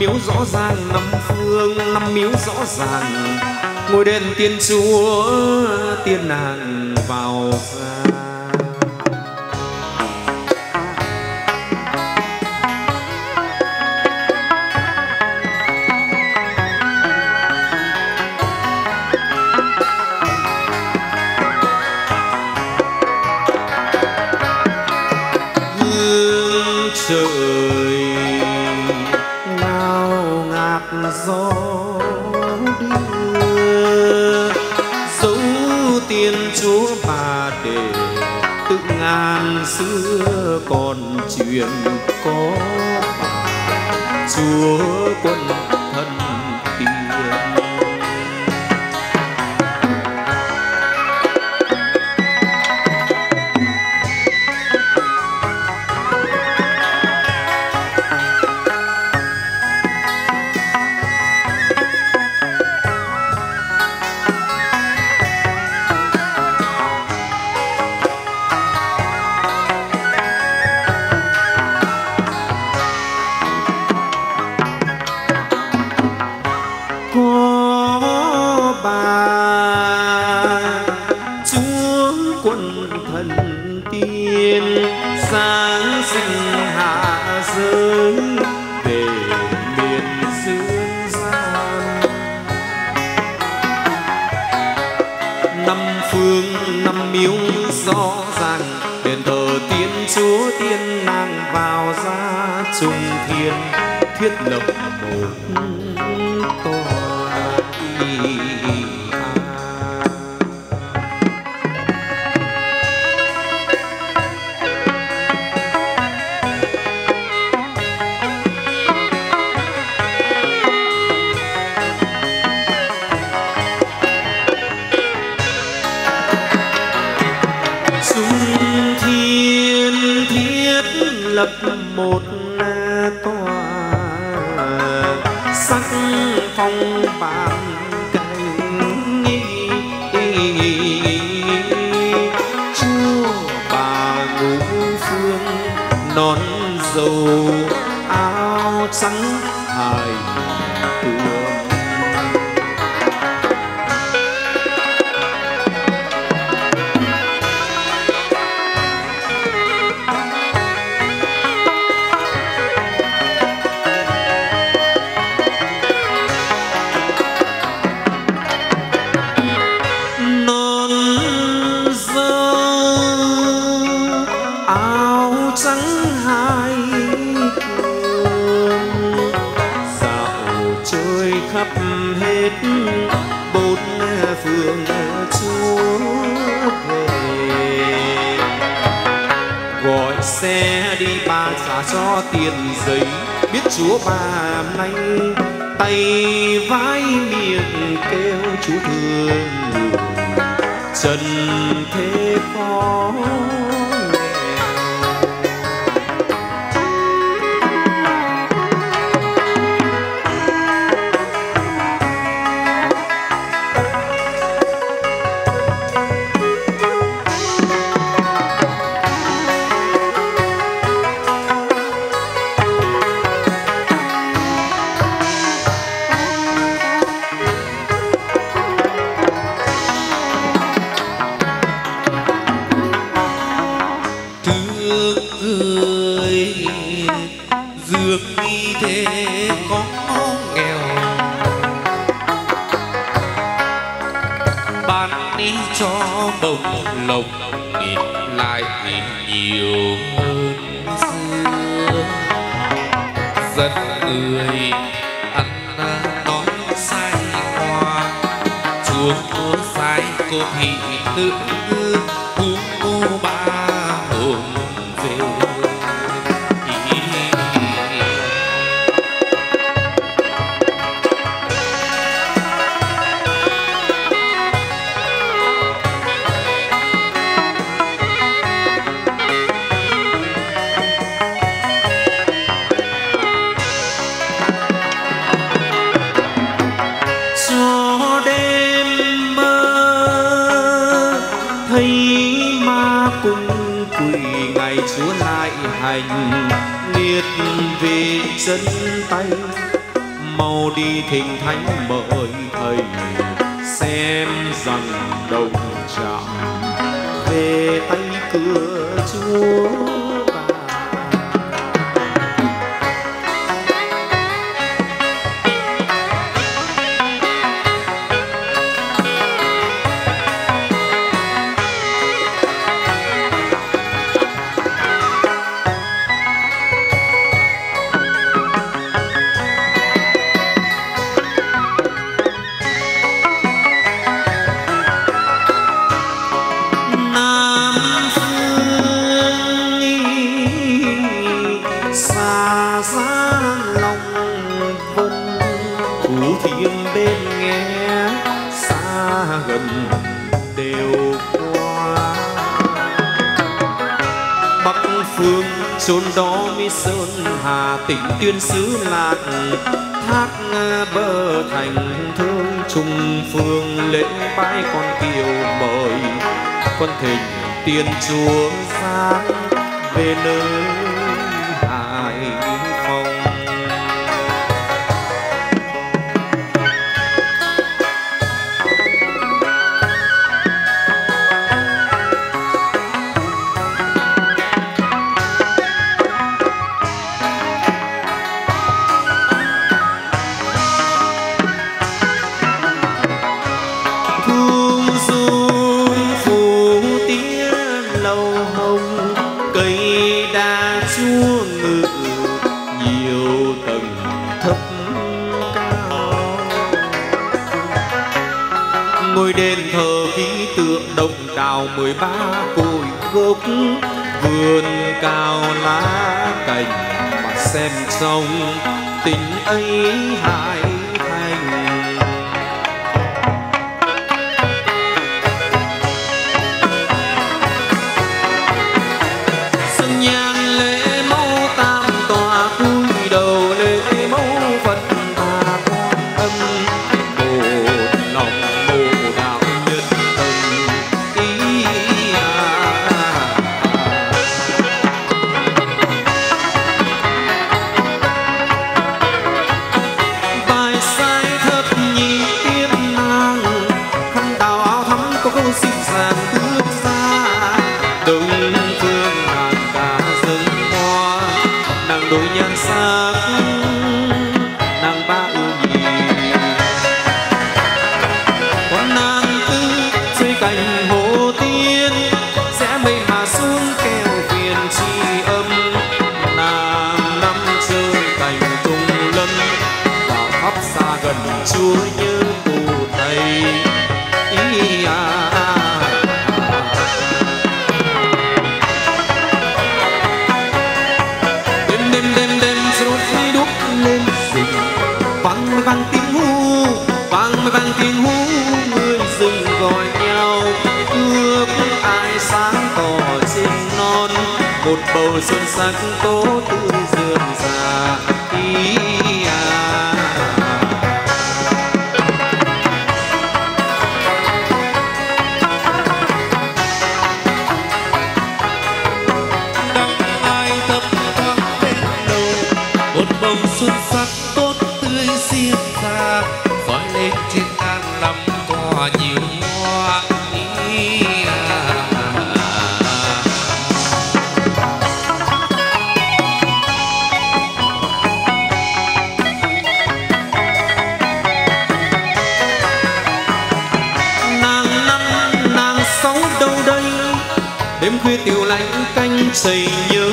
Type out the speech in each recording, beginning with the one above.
miếu rõ ràng năm phương năm miếu rõ ràng. Ngôi đền tiên chúa, tiên nàng vào ra còn chuyện có bà chúa. Thiết lập một tòa y thiên lập một phong bàn cánh chúa bà ngũ phương nón dầu áo trắng hài áo trắng hai. Phương dạo chơi khắp hết bốn phương chúa về. Gọi xe đi ba trả cho tiền giấy, biết chúa bà nay tay vai miệng kêu chú thương. Trần thế dân người. Ăn nói sai hoa chuông múa sai cô thị nữ dân tay mau đi thỉnh thánh mời thầy xem rằng đồng chạm về tay sơn đó mi sơn hà tỉnh tuyên xứ lạc thác bờ thành thương trùng phương lễ bái con kiều mời. Con thỉnh tiên chúa sáng về nơi thấp cao. Ngôi đền thờ khí tượng đồng đào mười ba cội gốc, vườn cao lá cành mà xem sông, tình ấy hại chúa như tù thầy xuân sắc tố tươi dườm già ý à. Khuya tiểu lạnh canh xây nhớ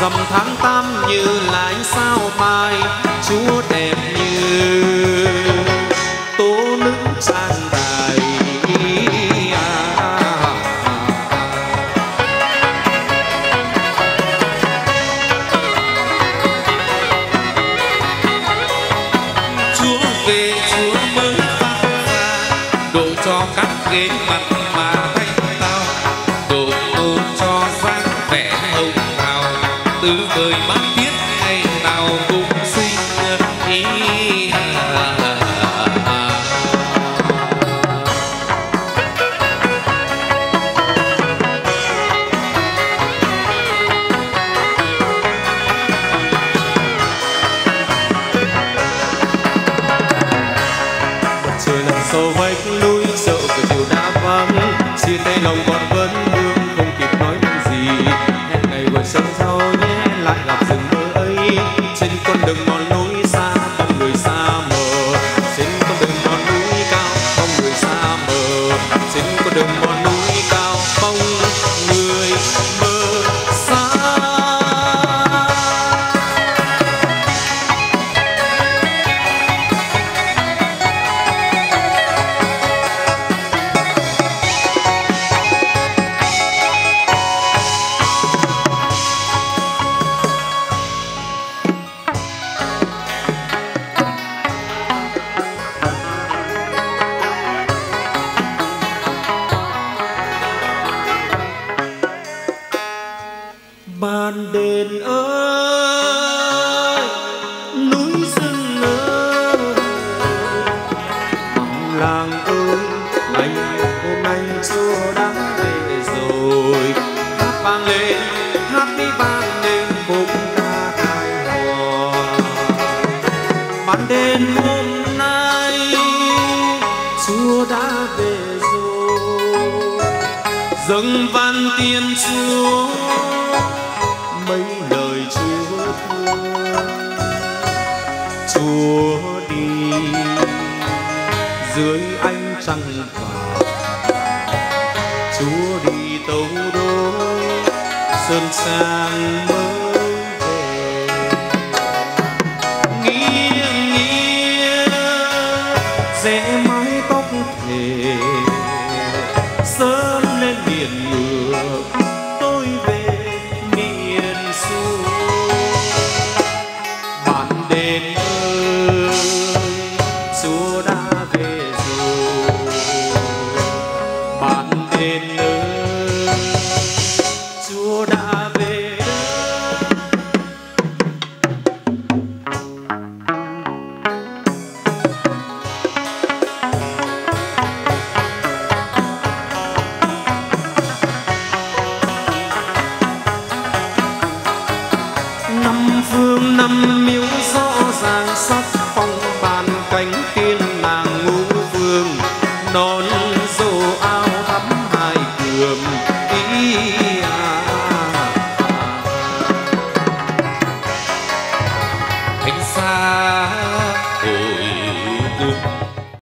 dầm tháng tám như là ánh sao mai, chúa đẹp như tố nữ tràn đầy chúa về, chúa mới phát ra độ cho các ghế mặt. tiên chúa. Mấy lời chúa thương chúa đi. Dưới anh trăng vàng, chúa đi tàu đôi sơn sang mơ